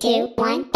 two, one.